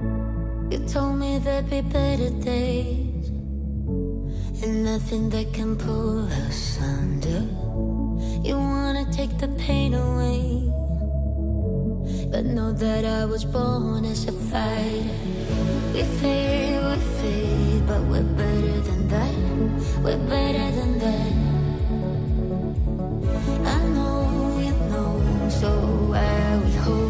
You told me there'd be better days And nothing that can pull us under. You wanna take the pain away But know that I was born as a fighter. We fade, we fade But we're better than that. We're better than that. I know you know So why we hold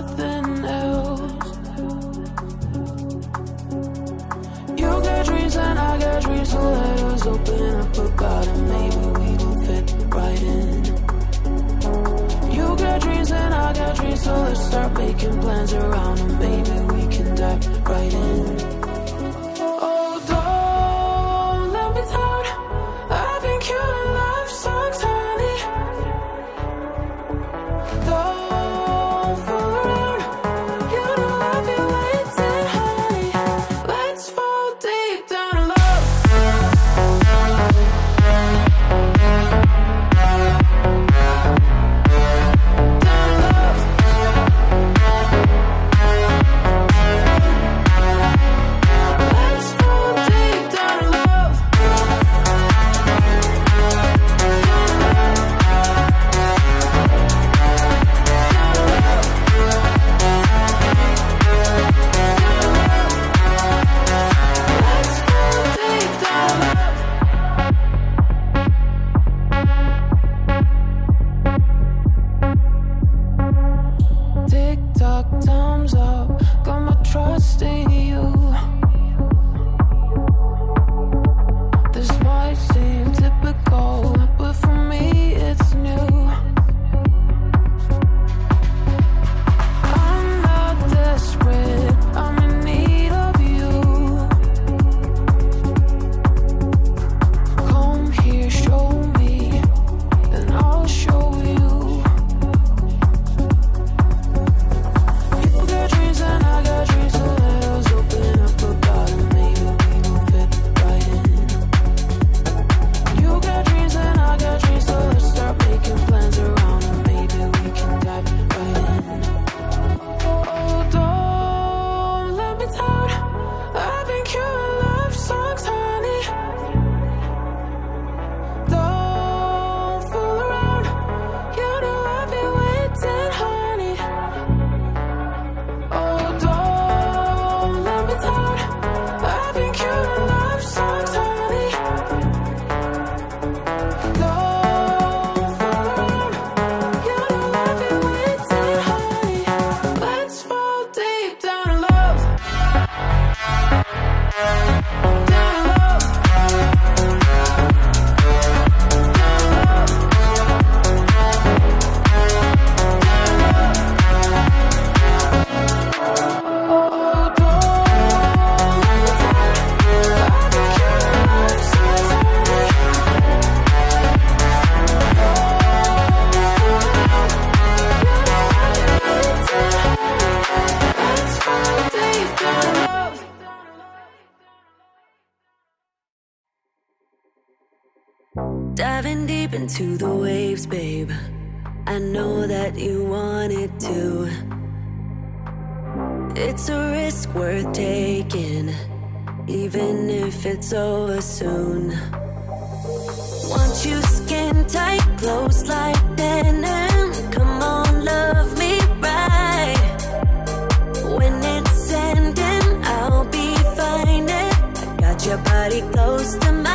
love the Diving deep into the waves, babe. I know that you wanted to. It's a risk worth taking, even if it's over soon. Want you skin tight, close like denim. Come on, love me right. When it's ending, I'll be fine. Got your body close to mine.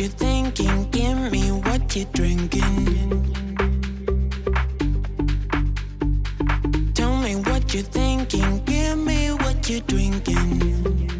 you thinking? Give me what you're drinking. Tell me what you're thinking. Give me what you're drinking.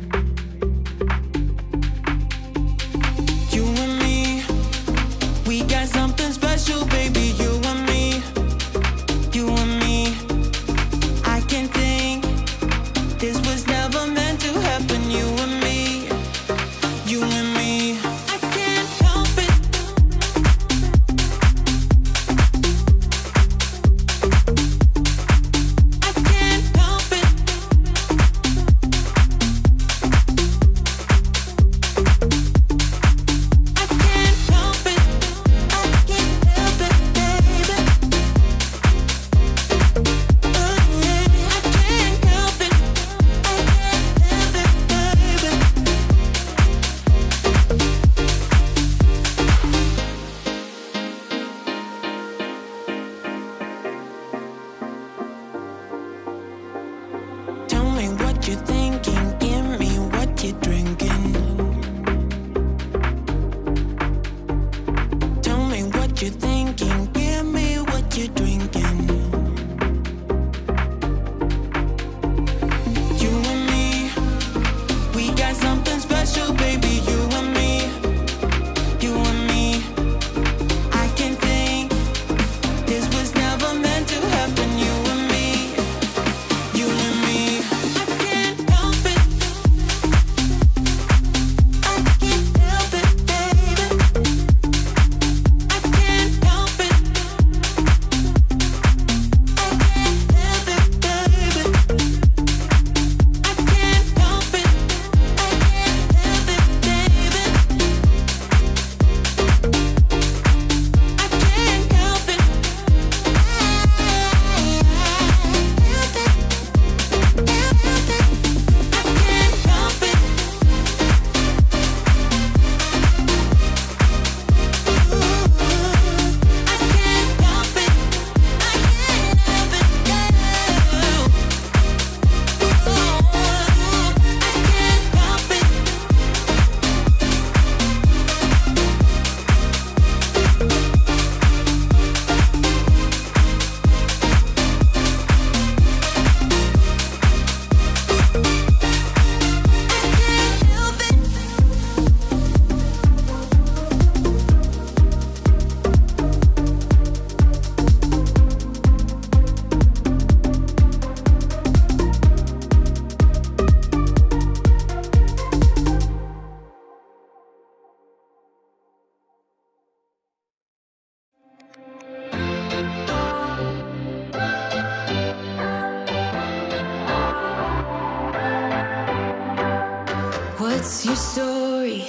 What's your story?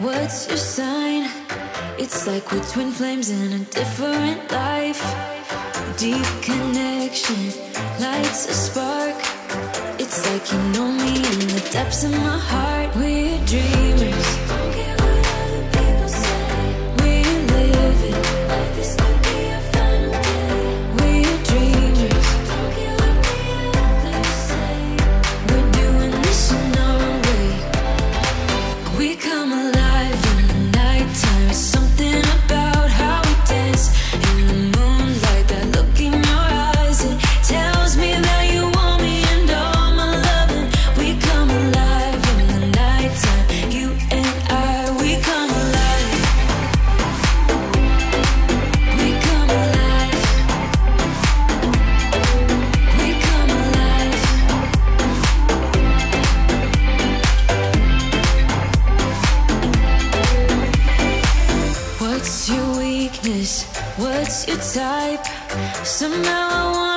What's your sign? It's like we're twin flames in a different life. Deep connection lights a spark. It's like you know me in the depths of my heart. We're dreamers. What's your type? Somehow I